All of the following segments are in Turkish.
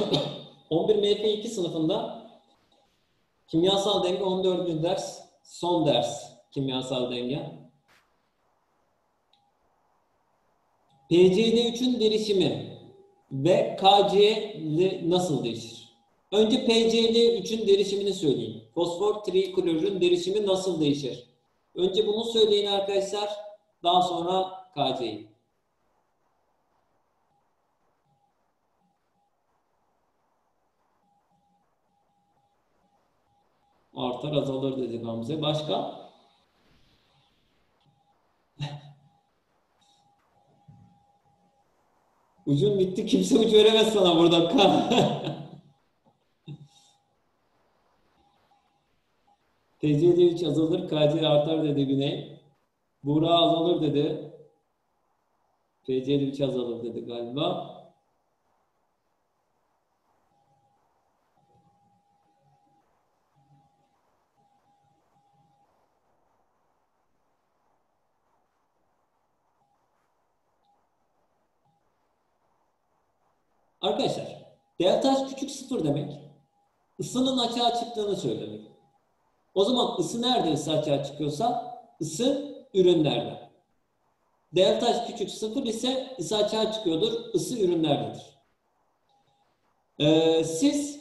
11 MP2 sınıfında kimyasal denge 14. ders, son ders kimyasal denge. PCl3'ün derişimi ve KCl nasıl değişir? Önce PCl3'ün derişimini söyleyeyim. Fosfor triklorürün derişimi nasıl değişir? Önce bunu söyleyin arkadaşlar. Daha sonra KC'yi. Artar azalır dedi Gamze. Başka? Ucun bitti. Kimse ucu veremez sana burada. TCD3 azalır, KC artar dedi Güney. Buğra azalır dedi. TCD3 azalır dedi galiba. Arkadaşlar, delta H küçük sıfır demek, ısının açığa çıktığını söylemek. O zaman ısı nerede ısı açığa çıkıyorsa, ısı ürünlerde. Delta H küçük sıfır ise ısı açığa çıkıyordur, ısı ürünlerdedir. Ee, siz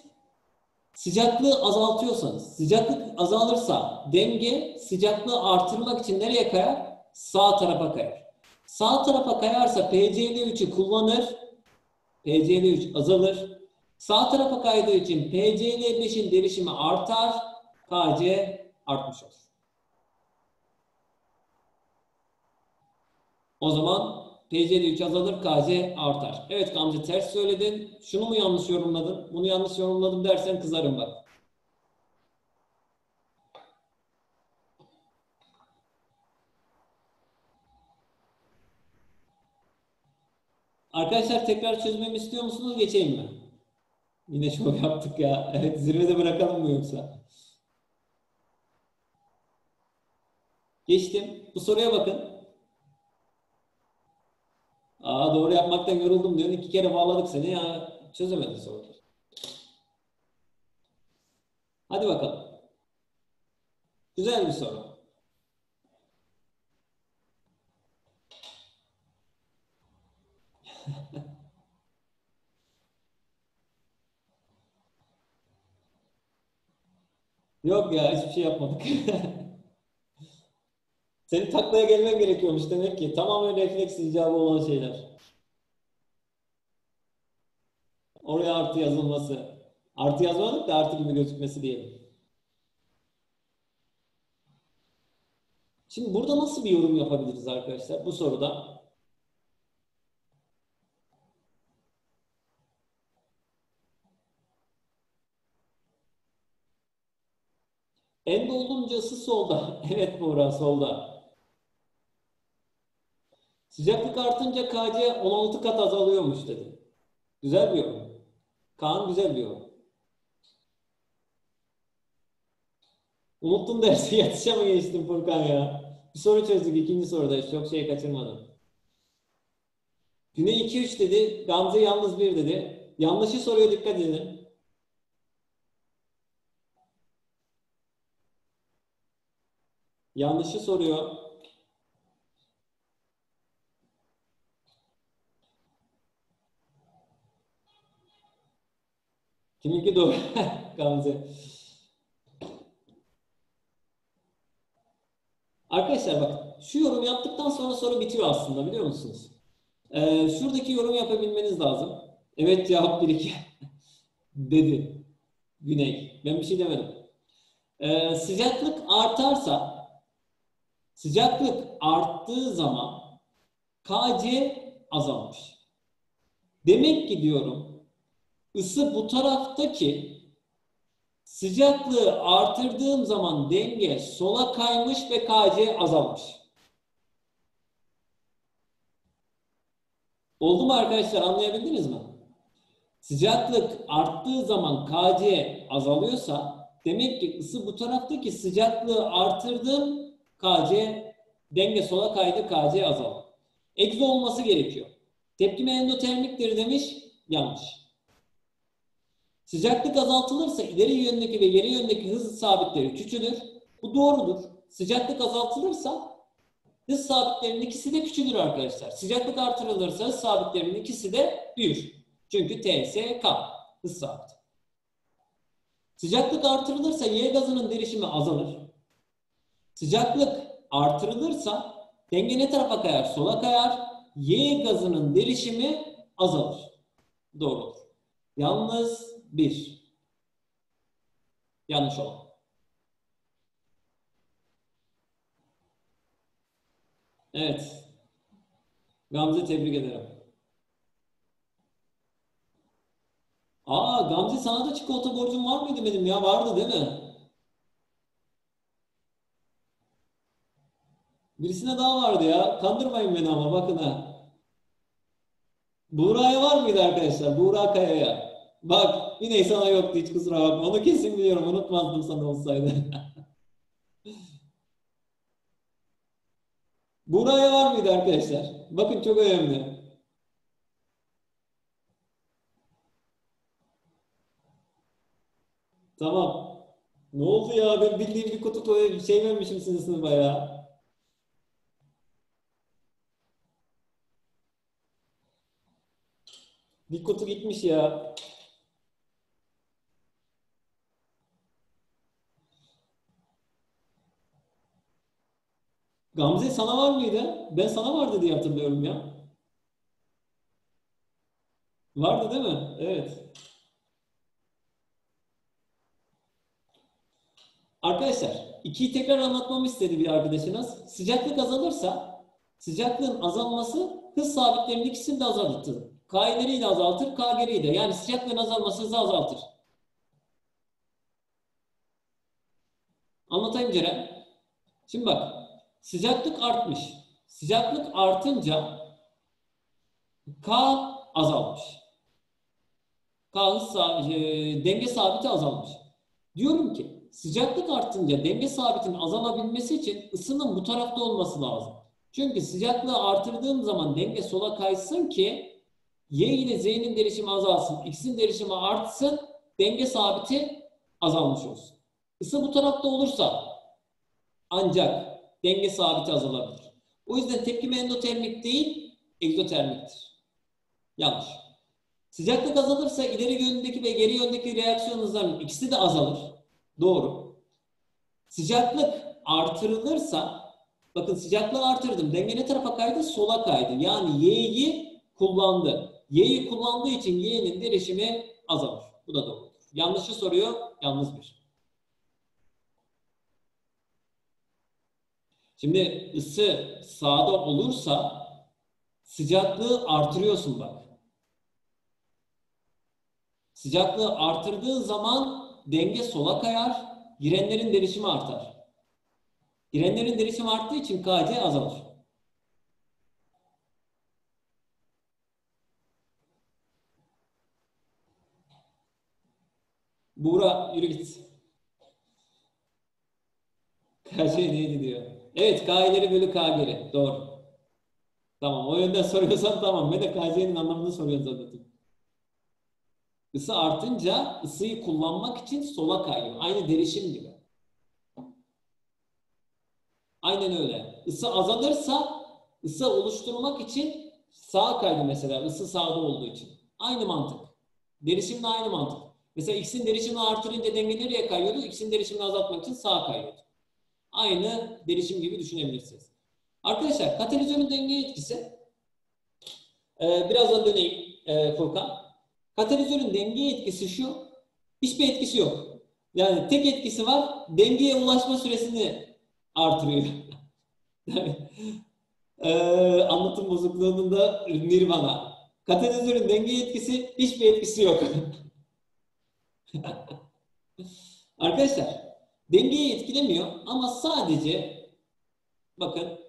sıcaklığı azaltıyorsanız, sıcaklık azalırsa denge sıcaklığı artırmak için nereye kayar? Sağ tarafa kayar. Sağ tarafa kayarsa PCl3'ü kullanır, PCl3 azalır. Sağ tarafa kaydığı için PCl5'in derişimi artar, KC artmış olur. O zaman PCl3 azalır, KC artar. Evet Gamze ters söyledin. Şunu mu yanlış yorumladın? Bunu yanlış yorumladım dersen kızarım bak. Arkadaşlar tekrar çözmemi istiyor musunuz? Geçeyim mi? Yine şov yaptık ya. Evet zirvede bırakalım mı yoksa? Geçtim. Bu soruya bakın. Aa doğru yapmaktan yoruldum diyorsun. İki kere bağladık seni ya. Çözemedin soruyu. Hadi bakalım. Güzel bir soru. Yok ya hiçbir şey yapmadık. Senin taklaya gelmen gerekiyormuş demek ki. Tamamen refleks icabı olan şeyler. Oraya artı yazılması. Artı yazmadık da artı gibi gözükmesi diyelim. Şimdi burada nasıl bir yorum yapabiliriz arkadaşlar bu soruda? En dolduğuncası solda. Evet Buğra solda. Sıcaklık artınca KC 16 kat azalıyormuş dedi. Güzel bir yorum. Kaan güzel bir yorum. Unuttum dersi yatışa mı geçtim Furkan ya? Bir soru çözdük ikinci soruda. Çok şey kaçırmadım. Güney 2-3 dedi. Gamze yalnız 1 dedi. Yanlışı soruyor dikkat edin. Yanlışı soruyor. Kiminki doğru? Gamze. Arkadaşlar bak şu yorum yaptıktan sonra soru bitiyor aslında biliyor musunuz? Ee, şuradaki yorum yapabilmeniz lazım. Evet cevap 1-2 dedi Güney. Ben bir şey demedim. Ee, sıcaklık artarsa sıcaklık arttığı zaman KC azalmış. Demek ki diyorum ısı bu taraftaki sıcaklığı artırdığım zaman denge sola kaymış ve KC azalmış. Oldu mu arkadaşlar anlayabildiniz mi? Sıcaklık arttığı zaman KC azalıyorsa demek ki ısı bu taraftaki sıcaklığı artırdım KC denge sola kaydı KC azaldı. Egzo olması gerekiyor. Tepkime endotermiktir demiş. Yanlış. Sıcaklık azaltılırsa ileri yöndeki ve geri yöndeki hız sabitleri küçülür. Bu doğrudur. Sıcaklık azaltılırsa hız sabitlerinin ikisi de küçülür arkadaşlar. Sıcaklık artırılırsa hız sabitlerinin ikisi de büyür. Çünkü T, S, K hız sabiti. Sıcaklık artırılırsa Y gazının derişimi azalır. Sıcaklık artırılırsa denge ne tarafa kayar? Sola kayar. Y gazının derişimi azalır. Doğrudur. Yalnız bir. Yanlış olan. Evet. Gamze tebrik ederim. Aa Gamze sana da çikolata borcum var mıydı benim ya? Vardı değil mi? Birisine daha vardı ya. Kandırmayın beni ama bakın ha. Buğra'ya var mıydı arkadaşlar? Buğra Kaya'ya. Bak yine sana yoktu hiç kusura bakma. Onu kesin biliyorum. Unutmazdım sana olsaydı. Buğra'ya var mıydı arkadaşlar? Bakın çok önemli. Tamam. Ne oldu ya? Ben bildiğim bir kutu koy- şey vermişim sizin sınıfa ya. Bir kutu gitmiş ya. Gamze sana var mıydı? Ben sana vardı diye hatırlıyorum ya. Vardı değil mi? Evet. Arkadaşlar, ikiyi tekrar anlatmamı istedi bir arkadaşınız. Sıcaklık azalırsa, sıcaklığın azalması hız sabitlerinin ikisini de azaltır. K ileriyi de azaltır, K geriyi de. Yani sıcaklığın azalması hızı azaltır. Anlatayım Ceren. Şimdi bak, sıcaklık artmış. Sıcaklık artınca K azalmış. K hız e, denge sabiti azalmış. Diyorum ki sıcaklık artınca denge sabitinin azalabilmesi için ısının bu tarafta olması lazım. Çünkü sıcaklığı artırdığım zaman denge sola kaysın ki Y ile Z'nin derişimi azalsın. X'in derişimi artsın. Denge sabiti azalmış olsun. Isı bu tarafta olursa ancak denge sabiti azalabilir. O yüzden tepkime endotermik değil, egzotermiktir. Yanlış. Sıcaklık azalırsa ileri yöndeki ve geri yöndeki reaksiyon hızlarının ikisi de azalır. Doğru. Sıcaklık artırılırsa bakın sıcaklığı artırdım. Denge ne tarafa kaydı? Sola kaydı. Yani Y'yi kullandı. Y'yi kullandığı için Y'nin derişimi azalır. Bu da doğrudur. Yanlışı soruyor. Yalnız bir. Şimdi ısı sağda olursa sıcaklığı artırıyorsun bak. Sıcaklığı artırdığın zaman denge sola kayar, girenlerin derişimi artar. Girenlerin derişimi arttığı için KC azalır. Buğra yürü git. KC neydi diyor. Evet K bölü K. Doğru. Tamam o yönden soruyorsan tamam. Ben de KC'nin anlamını soruyorum zaten. Isı artınca ısıyı kullanmak için sola kayıyor. Aynı derişim gibi. Aynen öyle. Isı azalırsa ısı oluşturmak için sağa kaydı mesela. Isı sağda olduğu için. Aynı mantık. Derişimle aynı mantık. Mesela X'in derişimini artırınca denge nereye kayıyordu? X'in derişimini azaltmak için sağa kayıyordu. Aynı derişim gibi düşünebilirsiniz. Arkadaşlar katalizörün denge etkisi. Ee, birazdan döneyim e, Furkan. Katalizörün denge etkisi şu. Hiçbir etkisi yok. Yani tek etkisi var. Dengeye ulaşma süresini artırıyor. ee, anlatım bozukluğunun da nirvana. Katalizörün denge etkisi hiçbir etkisi yok. Arkadaşlar dengeyi etkilemiyor ama sadece bakın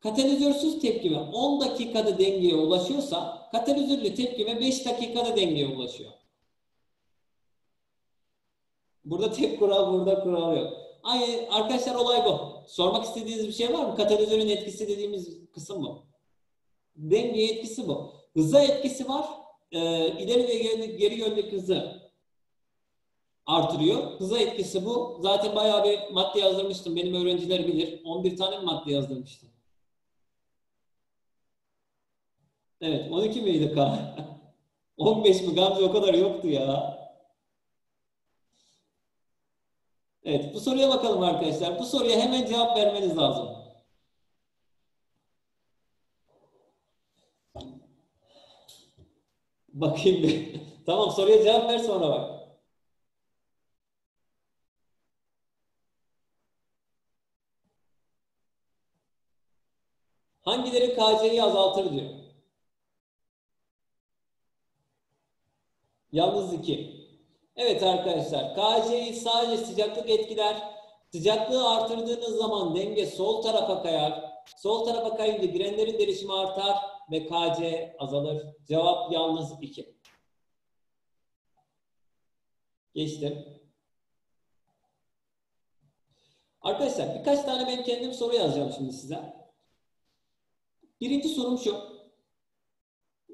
katalizörsüz tepkime 10 dakikada dengeye ulaşıyorsa katalizörlü tepkime 5 dakikada dengeye ulaşıyor. Burada tek kural, burada kural yok. Ay, arkadaşlar olay bu. Sormak istediğiniz bir şey var mı? Katalizörün etkisi dediğimiz kısım bu. Denge etkisi bu. Hıza etkisi var. Ee, ileri ve geri, geri yöndeki hızı artırıyor. Hıza etkisi bu. Zaten bayağı bir madde yazdırmıştım. Benim öğrenciler bilir. 11 tane mi madde yazdırmıştım? Evet. 12 miydi K? 15 mi? Gamze o kadar yoktu ya. Evet. Bu soruya bakalım arkadaşlar. Bu soruya hemen cevap vermeniz lazım. Bakayım bir. tamam soruya cevap ver sonra bak. Hangileri KC'yi azaltır diyor. Yalnız iki. Evet arkadaşlar KC'yi sadece sıcaklık etkiler. Sıcaklığı artırdığınız zaman denge sol tarafa kayar. Sol tarafa kayınca girenlerin derişimi artar ve KC azalır. Cevap yalnız 2. Geçtim. Arkadaşlar birkaç tane ben kendim soru yazacağım şimdi size. Birinci sorum şu.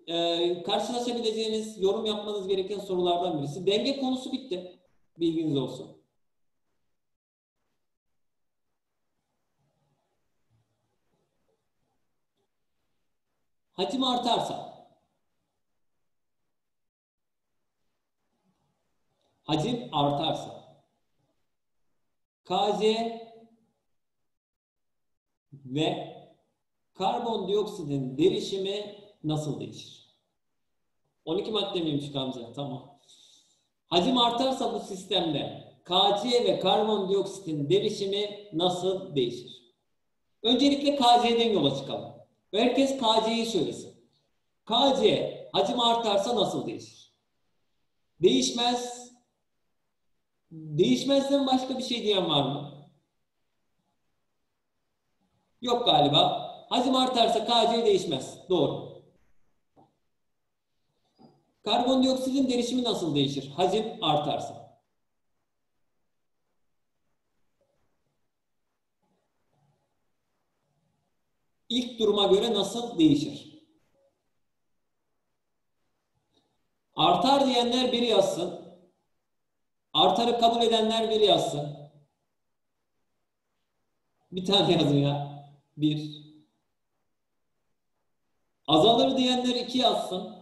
Ee, karşılaşabileceğiniz, yorum yapmanız gereken sorulardan birisi. Denge konusu bitti. Bilginiz olsun. Hacim artarsa hacim artarsa KC ve karbondioksitin derişimi nasıl değişir? 12 madde miymiş Gamze? Tamam. Hacim artarsa bu sistemde KC ve karbondioksitin derişimi nasıl değişir? Öncelikle KC'den yola çıkalım. Herkes KC'yi söylesin. KC hacim artarsa nasıl değişir? Değişmez. Değişmezden başka bir şey diyen var mı? Yok galiba. Hacim artarsa KC değişmez. Doğru. Karbondioksitin derişimi nasıl değişir? Hacim artarsa. İlk duruma göre nasıl değişir? Artar diyenler biri yazsın. Artarı kabul edenler biri yazsın. Bir tane yazın ya. Bir. Azalır diyenler iki yazsın.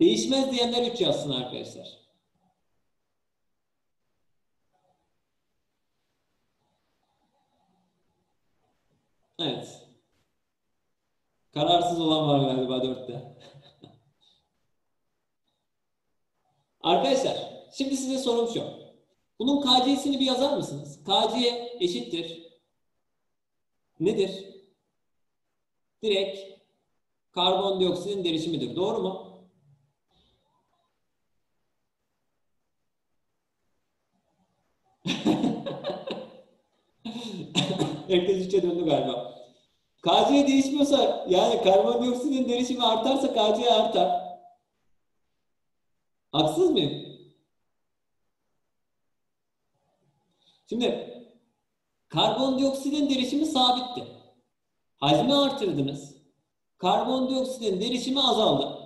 Değişmez diyenler üç yazsın arkadaşlar. Evet. Kararsız olan var galiba dörtte. Arkadaşlar, şimdi size sorum şu. Bunun KC'sini bir yazar mısınız? KC eşittir. Nedir? Direkt karbondioksitin derişimidir. Doğru mu? Herkes üçe döndü galiba. KC değişmiyorsa yani karbondioksitin derişimi artarsa KC artar. Haksız mıyım? Şimdi karbondioksitin derişimi sabitti. Hacmi artırdınız. Karbondioksitin derişimi azaldı.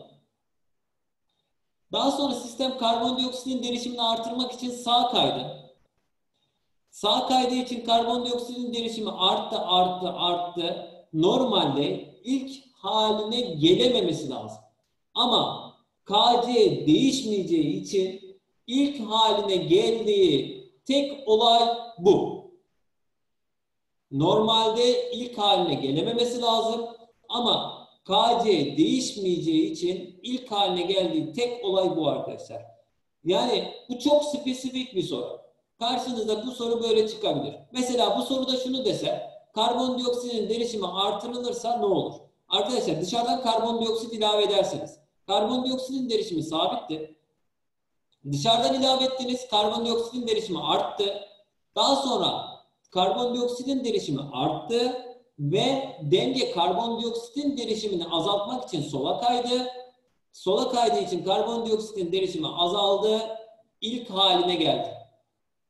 Daha sonra sistem karbondioksitin derişimini artırmak için sağ kaydı. Sağ kaydığı için karbondioksitin derişimi arttı, arttı, arttı. Normalde ilk haline gelememesi lazım. Ama KC değişmeyeceği için ilk haline geldiği tek olay bu. Normalde ilk haline gelememesi lazım ama KC değişmeyeceği için ilk haline geldiği tek olay bu arkadaşlar. Yani bu çok spesifik bir soru. Karşınızda bu soru böyle çıkabilir. Mesela bu soruda şunu dese karbondioksitin derişimi artırılırsa ne olur? Arkadaşlar dışarıdan karbondioksit ilave ederseniz karbondioksitin derişimi sabitti. Dışarıdan ilave ettiğiniz karbondioksitin derişimi arttı. Daha sonra karbondioksitin derişimi arttı ve denge karbondioksitin derişimini azaltmak için sola kaydı. Sola kaydığı için karbondioksitin derişimi azaldı. İlk haline geldi.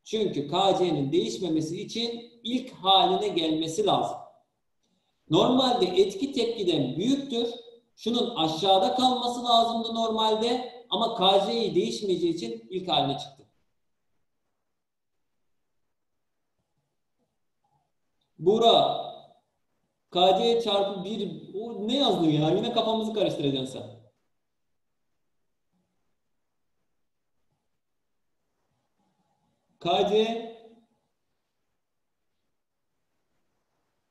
Çünkü KC'nin değişmemesi için ilk haline gelmesi lazım. Normalde etki tepkiden büyüktür. Şunun aşağıda kalması lazımdı normalde ama KC'yi değişmeyeceği için ilk haline çıktı. Buğra KC çarpı 1 o ne yazdın ya? Yine kafamızı karıştıracaksın sen. KC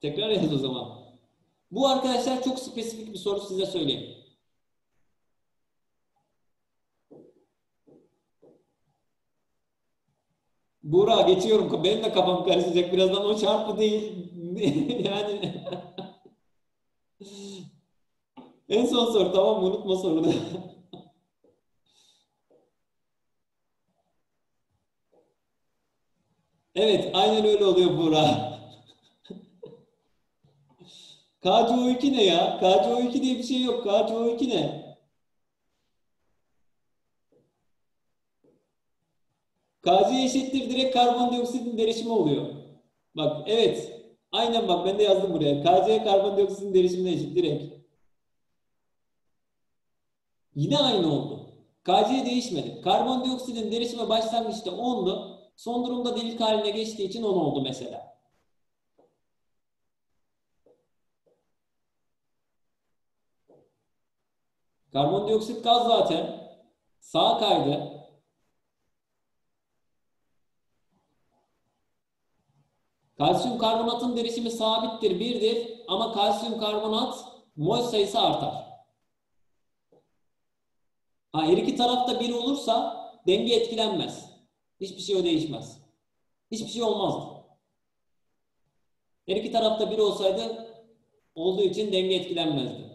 tekrar yaz o zaman. Bu arkadaşlar çok spesifik bir soru size söyleyeyim. Buğra geçiyorum. Benim de kafam karışacak birazdan o çarpı değil. yani en son soru tamam? Unutma sorunu. evet aynen öyle oluyor Buğra. KCO2 ne ya? KCO2 diye bir şey yok. KCO2 ne? KC eşittir direkt karbondioksitin derişimi oluyor. Bak evet. Aynen bak ben de yazdım buraya. KC karbondioksitin derişimine eşit direkt. Yine aynı oldu. KC değişmedi. Karbondioksitin derişimi başlangıçta 10'du. Son durumda delik haline geçtiği için 10 oldu mesela. Karbondioksit gaz zaten. Sağa kaydı. Kalsiyum karbonatın derişimi sabittir, birdir ama kalsiyum karbonat mol sayısı artar. Ha, her iki tarafta bir olursa denge etkilenmez. Hiçbir şey değişmez. Hiçbir şey olmazdı. Her iki tarafta bir olsaydı olduğu için denge etkilenmezdi.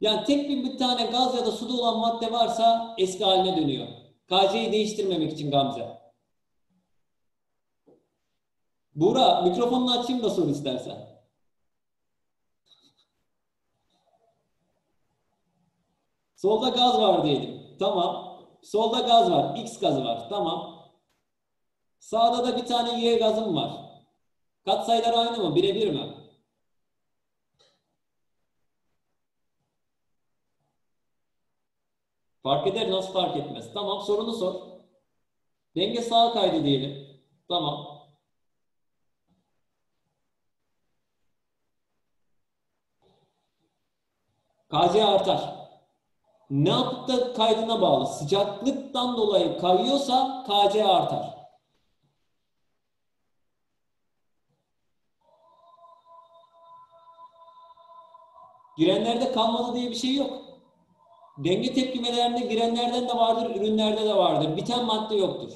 Yani tek bir tane gaz ya da suda olan madde varsa eski haline dönüyor. KC'yi değiştirmemek için Gamze. Buğra mikrofonunu açayım da sor istersen. Solda gaz var diyelim. Tamam. Solda gaz var. X gazı var. Tamam. Sağda da bir tane Y gazım var. Katsayılar aynı mı? Birebir mi? Fark eder nasıl fark etmez? Tamam sorunu sor. Denge sağa kaydı diyelim. Tamam. KC artar. Ne yapıp da kaydına bağlı. Sıcaklıktan dolayı kayıyorsa KC artar. Girenlerde kalmadı diye bir şey yok. Denge tepkimelerinde girenlerden de vardır, ürünlerde de vardır. Biten madde yoktur.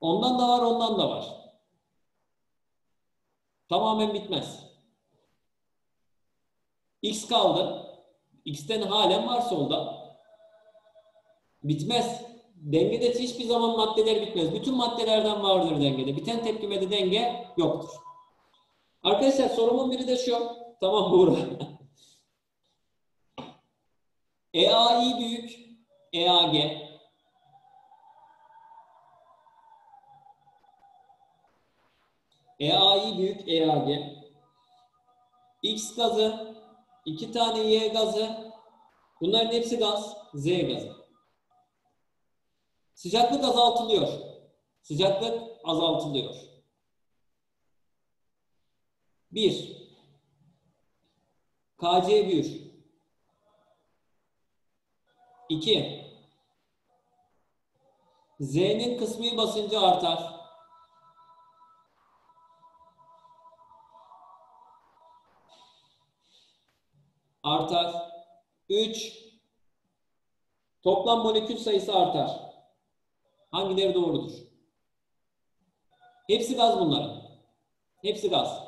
Ondan da var, ondan da var. Tamamen bitmez. X kaldı. X'ten halen var solda. Bitmez. Dengede hiçbir zaman maddeler bitmez. Bütün maddelerden vardır dengede. Biten tepkimede denge yoktur. Arkadaşlar sorumun biri de şu. Tamam Buğra. EAI büyük, EAG. EAI büyük, EAG. X gazı, iki tane Y gazı. Bunların hepsi gaz, Z gazı. Sıcaklık azaltılıyor. Sıcaklık azaltılıyor. Bir. KC büyür. 2. Z'nin kısmi basıncı artar. Artar. 3. Toplam molekül sayısı artar. Hangileri doğrudur? Hepsi gaz bunların. Hepsi gaz.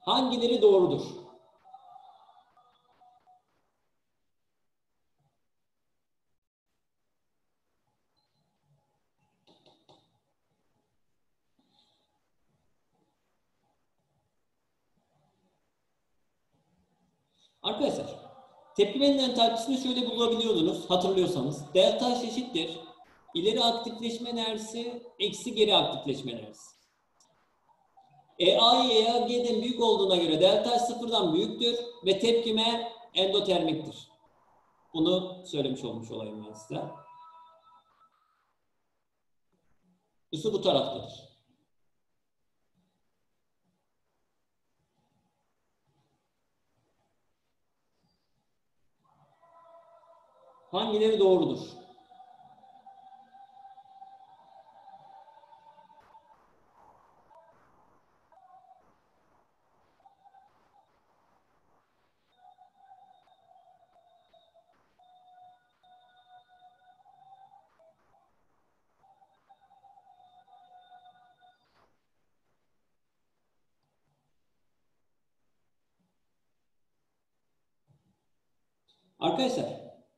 Hangileri doğrudur? Arkadaşlar, Tepkimenin entalpisini şöyle bulabiliyordunuz hatırlıyorsanız. Delta eşittir. İleri aktifleşme enerjisi eksi geri aktifleşme enerjisi. EA EAG'den büyük olduğuna göre delta sıfırdan büyüktür ve tepkime endotermiktir. Bunu söylemiş olmuş olayım ben size. Isı bu taraftadır. Hangileri doğrudur? Arkadaşlar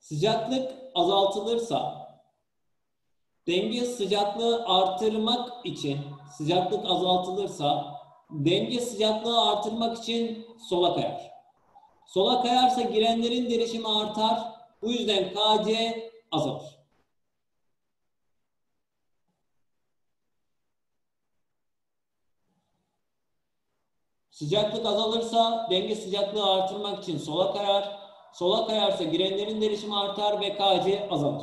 sıcaklık azaltılırsa denge sıcaklığı artırmak için sıcaklık azaltılırsa denge sıcaklığı artırmak için sola kayar. Sola kayarsa girenlerin derişimi artar. Bu yüzden KC azalır. Sıcaklık azalırsa denge sıcaklığı artırmak için sola kayar. Sola kayarsa girenlerin derişimi artar ve KC azalır.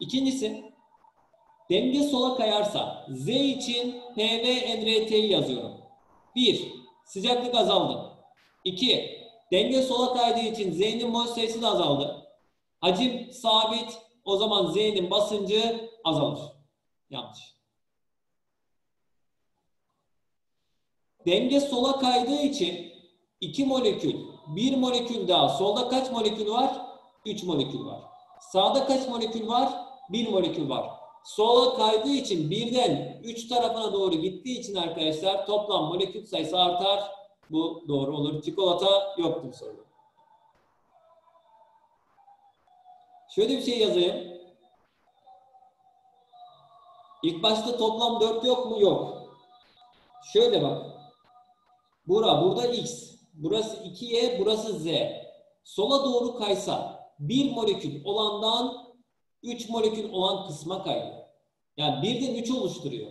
İkincisi, denge sola kayarsa Z için PV NRT'yi yazıyorum. 1. Sıcaklık azaldı. 2. Denge sola kaydığı için Z'nin mol sayısı da azaldı. Hacim sabit. O zaman Z'nin basıncı azalır. Yanlış. Denge sola kaydığı için iki molekül, bir molekül daha. Solda kaç molekül var? 3 molekül var. Sağda kaç molekül var? 1 molekül var. Sola kaydığı için birden 3 tarafına doğru gittiği için arkadaşlar toplam molekül sayısı artar. Bu doğru olur. Çikolata yoktur soruda. Şöyle bir şey yazayım. İlk başta toplam 4 yok mu? Yok. Şöyle bak. Bura, burada X. Burası 2Y, burası Z. Sola doğru kaysa 1 molekül olandan 3 molekül olan kısma kayıyor. Yani birden 3 oluşturuyor.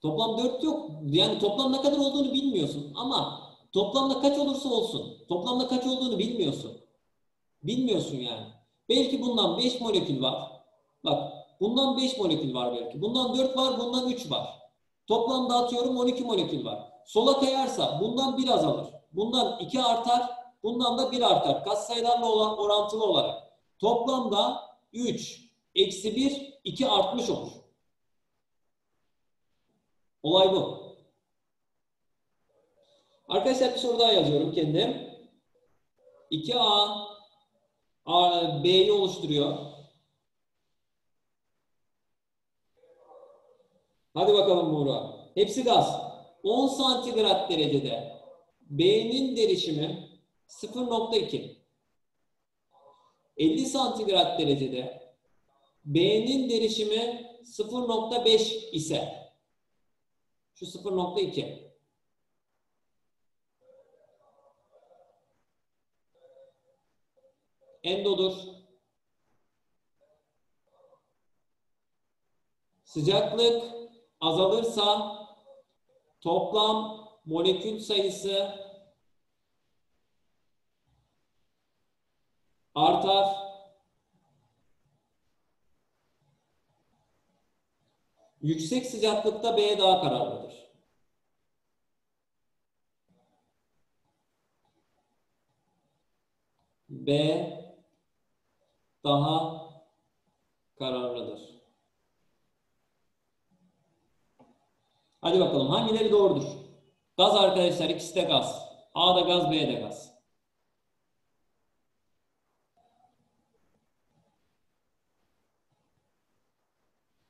Toplam 4 yok. Yani toplam ne kadar olduğunu bilmiyorsun. Ama toplamda kaç olursa olsun. Toplamda kaç olduğunu bilmiyorsun. Bilmiyorsun yani. Belki bundan 5 molekül var. Bak bundan 5 molekül var belki. Bundan 4 var, bundan 3 var. Toplamda atıyorum 12 molekül var. Sola kayarsa bundan 1 azalır. Bundan 2 artar. Bundan da 1 artar. Katsayılarla olan orantılı olarak. Toplamda 3 eksi 1 2 artmış olur. Olay bu. Arkadaşlar bir soru daha yazıyorum kendim. 2A A, B'yi oluşturuyor. Hadi bakalım Buğra. Hepsi gaz. 10 santigrat derecede B'nin derişimi 0.2. 50 santigrat derecede B'nin derişimi 0.5 ise şu 0.2 endodur. Sıcaklık azalırsa toplam molekül sayısı artar. Yüksek sıcaklıkta B daha kararlıdır. B daha kararlıdır. Hadi bakalım hangileri doğrudur? Gaz arkadaşlar ikisi de gaz. A da gaz, B de gaz.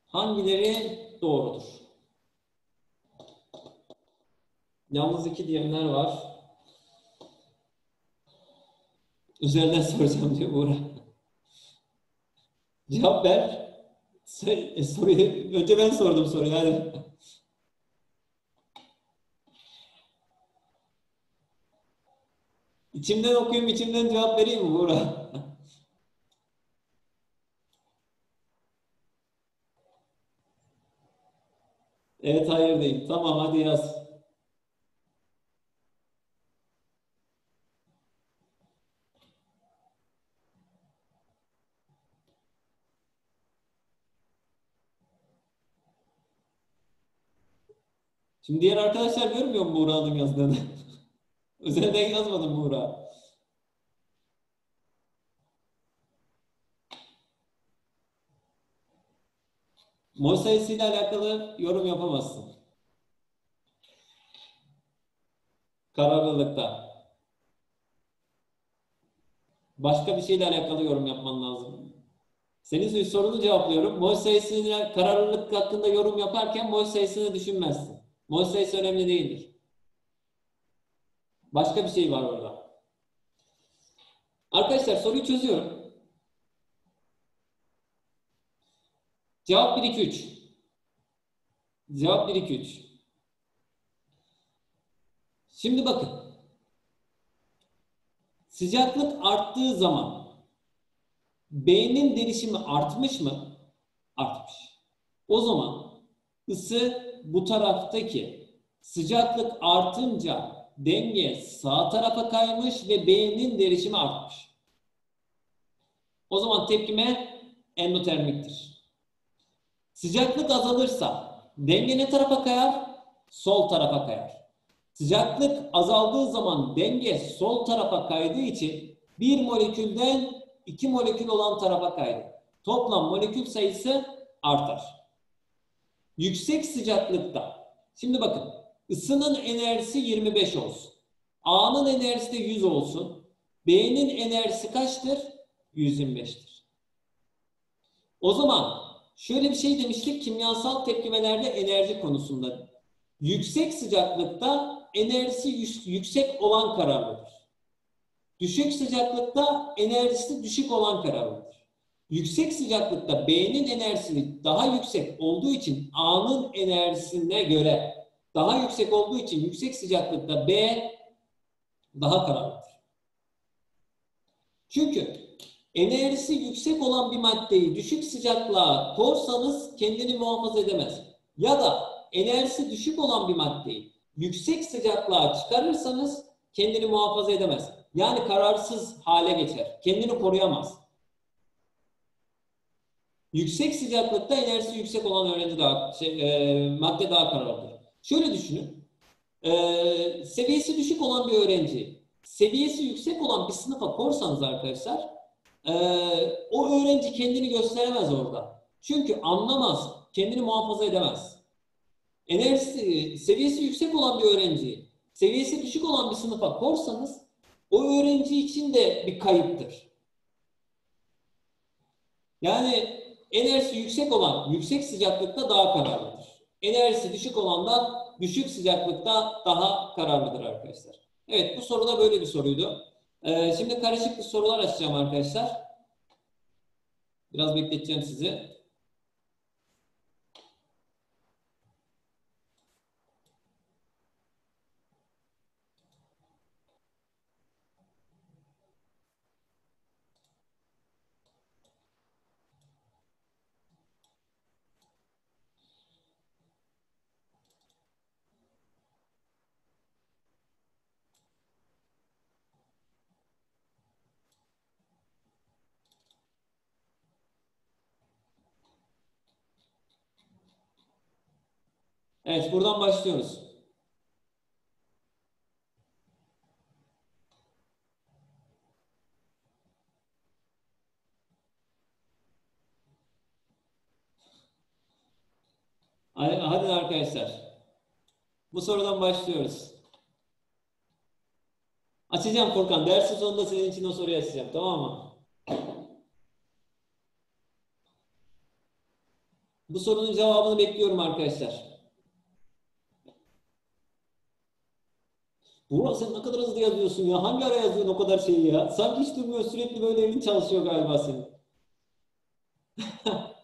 Hangileri doğrudur? Yalnız iki diyenler var. Üzerinden soracağım diyor Buğra. Cevap ver. Sen, soruyu, önce ben sordum soruyu. Hadi. İçimden okuyayım, içimden cevap vereyim mi Buğra? Evet, hayır değil. Tamam, hadi yaz. Şimdi diğer arkadaşlar görmüyor mu Buğra'nın yazdığını? Özelden yazmadım Buğra. Mol sayısıyla alakalı yorum yapamazsın. Kararlılıkta. Başka bir şeyle alakalı yorum yapman lazım. Senin sorunu cevaplıyorum. Mol sayısıyla kararlılık hakkında yorum yaparken mol sayısını düşünmezsin. Mol sayısı önemli değildir. Başka bir şey var orada. Arkadaşlar soruyu çözüyorum. Cevap 1 2 3. Cevap 1 2 3. Şimdi bakın. Sıcaklık arttığı zaman B'nin derişimi artmış mı? Artmış. O zaman ısı bu taraftaki sıcaklık artınca denge sağ tarafa kaymış ve B'nin derişimi artmış. O zaman tepkime endotermiktir. Sıcaklık azalırsa denge ne tarafa kayar? Sol tarafa kayar. Sıcaklık azaldığı zaman denge sol tarafa kaydığı için bir molekülden iki molekül olan tarafa kaydı. Toplam molekül sayısı artar. Yüksek sıcaklıkta, şimdi bakın ısının enerjisi 25 olsun. A'nın enerjisi de 100 olsun. B'nin enerjisi kaçtır? 125'tir. O zaman şöyle bir şey demiştik kimyasal tepkimelerde enerji konusunda. Yüksek sıcaklıkta enerjisi yüksek olan kararlıdır. Düşük sıcaklıkta enerjisi düşük olan kararlıdır. Yüksek sıcaklıkta B'nin enerjisi daha yüksek olduğu için A'nın enerjisine göre daha yüksek olduğu için yüksek sıcaklıkta B daha kararlıdır. Çünkü enerjisi yüksek olan bir maddeyi düşük sıcaklığa korsanız kendini muhafaza edemez. Ya da enerjisi düşük olan bir maddeyi yüksek sıcaklığa çıkarırsanız kendini muhafaza edemez. Yani kararsız hale geçer. Kendini koruyamaz. Yüksek sıcaklıkta enerjisi yüksek olan öğrenci daha, şey, e, madde daha kararlıdır. Şöyle düşünün. E, seviyesi düşük olan bir öğrenci, seviyesi yüksek olan bir sınıfa korsanız arkadaşlar, e, o öğrenci kendini gösteremez orada. Çünkü anlamaz, kendini muhafaza edemez. Enerjisi, seviyesi yüksek olan bir öğrenci, seviyesi düşük olan bir sınıfa korsanız, o öğrenci için de bir kayıptır. Yani enerjisi yüksek olan yüksek sıcaklıkta daha kararlıdır. Enerjisi düşük olan da düşük sıcaklıkta daha kararlıdır arkadaşlar. Evet bu soru da böyle bir soruydu. Ee, şimdi karışık bir sorular açacağım arkadaşlar. Biraz bekleteceğim sizi. Evet, buradan başlıyoruz. Hadi, arkadaşlar. Bu sorudan başlıyoruz. Açacağım Furkan. Dersin sonunda senin için o soruyu açacağım. Tamam mı? Bu sorunun cevabını bekliyorum arkadaşlar. Burak sen ne kadar hızlı yazıyorsun ya. Hangi ara yazıyorsun o kadar şeyi ya? Sanki hiç durmuyor sürekli böyle elin çalışıyor galiba senin.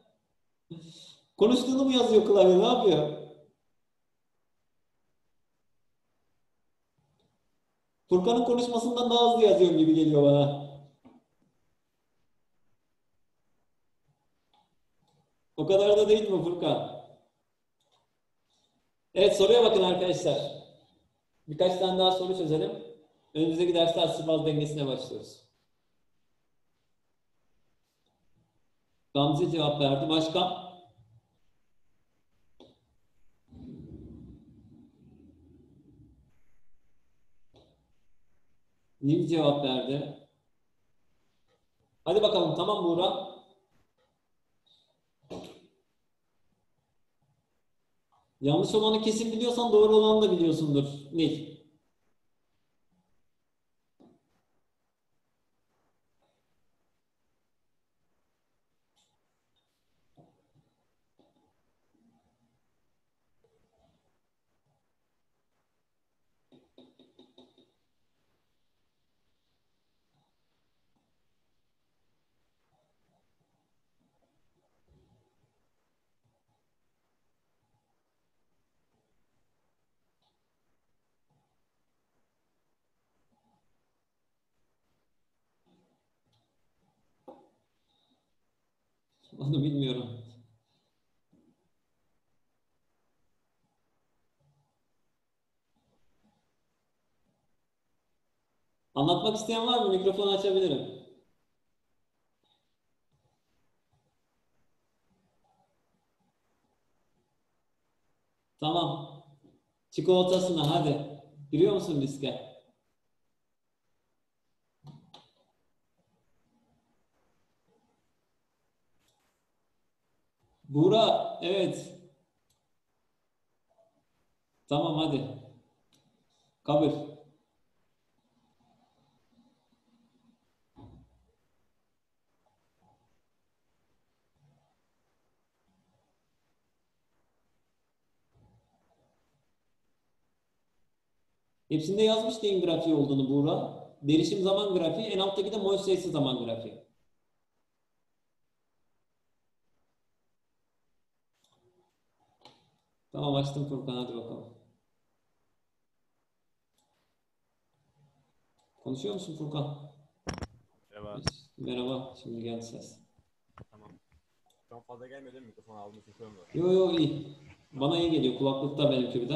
Konuştuğunu mu yazıyor klavye? Ne yapıyor? Furkan'ın konuşmasından daha hızlı yazıyorum gibi geliyor bana. O kadar da değil mi Furkan? Evet soruya bakın arkadaşlar. Birkaç tane daha soru çözelim. Önümüzdeki derste asıl dengesine başlıyoruz. Gamze cevap verdi. Başka? Nil cevap verdi. Hadi bakalım tamam Buğra. Yanlış olanı kesin biliyorsan doğru olanı da biliyorsundur. Nil. Onu bilmiyorum. Anlatmak isteyen var mı? Mikrofonu açabilirim. Tamam. Çikolatasına hadi. Giriyor musun riske? Buğra, evet. Tamam hadi. Kabul. Hepsinde yazmış neyin grafiği olduğunu Buğra. Derişim zaman grafiği, en alttaki de mol zaman grafiği. Tamam açtım Furkan hadi bakalım. Konuşuyor musun Furkan? Merhaba. Merhaba, şimdi geldi ses. Tamam. Çok fazla gelmedi mi? Mikrofon aldım için koymuyorum. Yo yo iyi. Bana iyi geliyor. Kulaklıkta benimki bir de.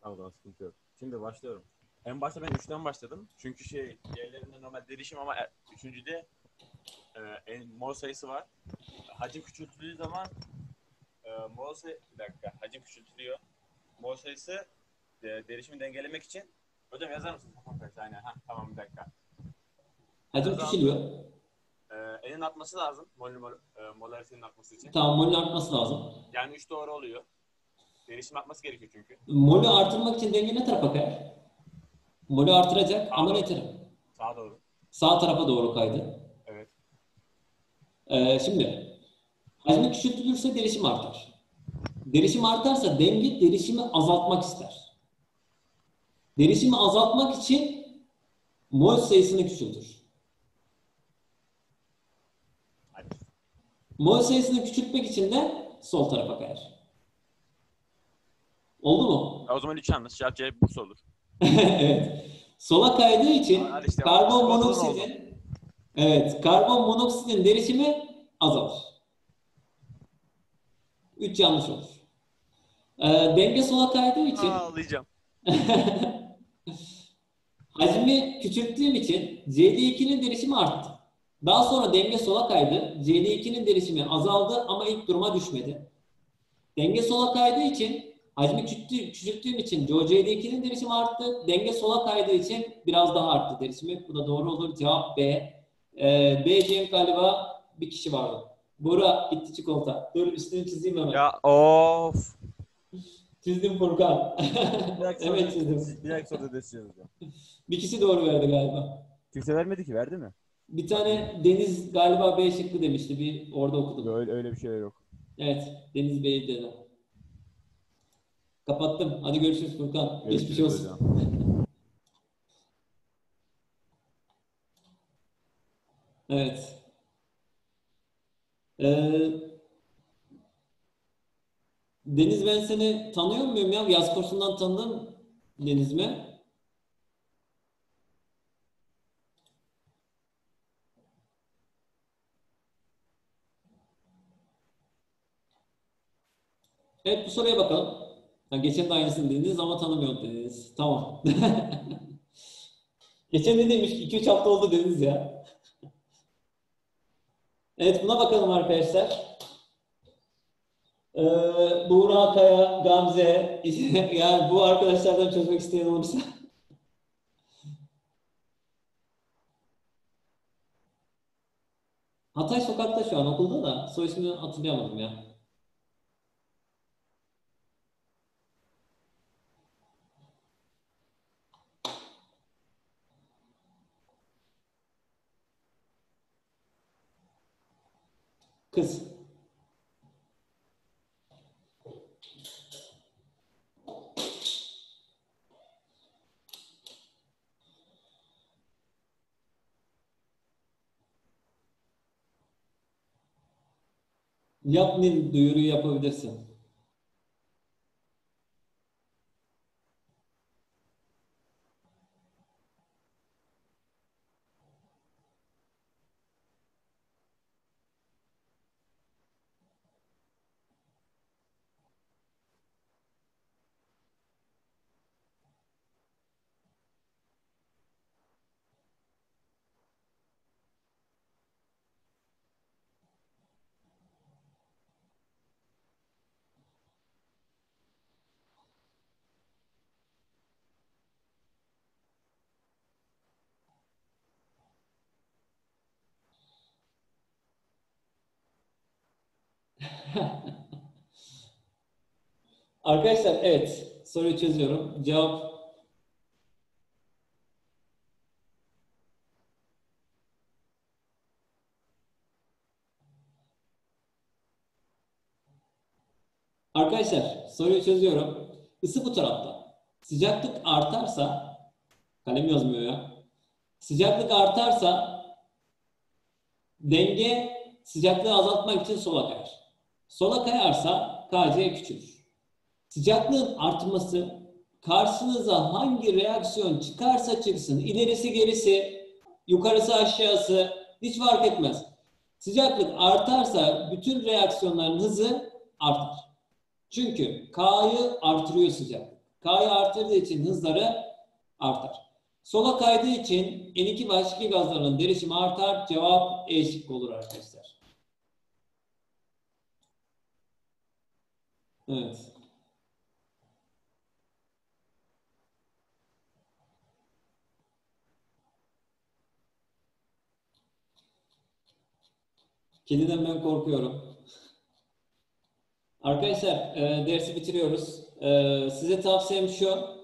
Tamam tamam sıkıntı yok. Şimdi başlıyorum. En başta ben 3'ten başladım. Çünkü şey diğerlerinde normal derişim ama e- üçüncüde e, en, mol sayısı var. Hacim küçültüldüğü zaman e, mol sayı... Bir dakika. Hacim küçültülüyor. Mol sayısı e, derişimi dengelemek için Hocam yazar mısın? Aynen. Ha, tamam bir dakika. Hacim küçülüyor. E, enin atması lazım. Mol, mol, e, molaritinin atması için. Tamam, molün artması lazım. Yani 3 doğru oluyor. Derişim atması gerekiyor çünkü. Molü artırmak için denge ne tarafa kayar? Molü artıracak ama ne Sağ. taraf? Sağa doğru. Sağ tarafa doğru kaydı. Evet. Ee, şimdi hacmi küçültülürse derişim artar. Derişim artarsa denge derişimi azaltmak ister. Derişimi azaltmak için mol sayısını küçültür. Mol sayısını küçültmek için de sol tarafa kayar. Oldu mu? Ya o zaman üç yanlış. Cevap C Bursa olur. evet. Sola kaydığı için işte, karbon monoksidin evet, karbon monoksidin derişimi azalır. Üç yanlış olur. Ee, denge sola kaydığı için Ağlayacağım. hacmi küçülttüğüm için CD2'nin derişimi arttı. Daha sonra denge sola kaydı. CD2'nin derişimi azaldı ama ilk duruma düşmedi. Denge sola kaydığı için hacmi küçülttü- küçülttüğüm için CD2'nin derişimi arttı. Denge sola kaydığı için biraz daha arttı derişimi. Bu da doğru olur. Cevap B. Ee, B diyeyim galiba bir kişi vardı. Bora gitti çikolata. Dur üstünü çizeyim hemen. Ya of. Çizdim Furkan. Evet çizdim. Bir dahaki soruda deseceğiz hocam. Bir kişi doğru verdi galiba. Kimse vermedi ki verdi mi? Bir tane Deniz galiba B şıkkı demişti. Bir orada okudum. Öyle, öyle bir şey yok. Evet. Deniz Bey dedi. Kapattım. Hadi görüşürüz Furkan. Geçmiş Görüşürüz olsun. Ee, Deniz ben seni tanıyor muyum ya? Yaz kursundan tanıdım Deniz mi? Evet bu soruya bakalım. Ha, geçen de aynısını dediniz ama tanımıyorum dediniz. Tamam. geçen ne demiş? 2-3 hafta oldu dediniz ya. Evet buna bakalım arkadaşlar. Ee, Buğra Kaya, Gamze, yani bu arkadaşlardan çözmek isteyen olursa. Hatay Sokak'ta şu an okulda da soy ismini hatırlayamadım ya. Kız. Yapmayın duyuruyu yapabilirsin. Arkadaşlar evet soruyu çözüyorum. Cevap Arkadaşlar soruyu çözüyorum. Isı bu tarafta. Sıcaklık artarsa kalem yazmıyor ya. Sıcaklık artarsa denge sıcaklığı azaltmak için sola kayar. Sola kayarsa KC küçülür. Sıcaklığın artması karşınıza hangi reaksiyon çıkarsa çıksın, ilerisi gerisi, yukarısı aşağısı hiç fark etmez. Sıcaklık artarsa bütün reaksiyonların hızı artar. Çünkü K'yı artırıyor sıcaklık. K'yı artırdığı için hızları artar. Sola kaydığı için N2 ve H2 gazlarının derişimi artar. Cevap E şıkkı olur arkadaşlar. Evet. Kediden ben korkuyorum. Arkadaşlar e, dersi bitiriyoruz. E, size tavsiyem şu.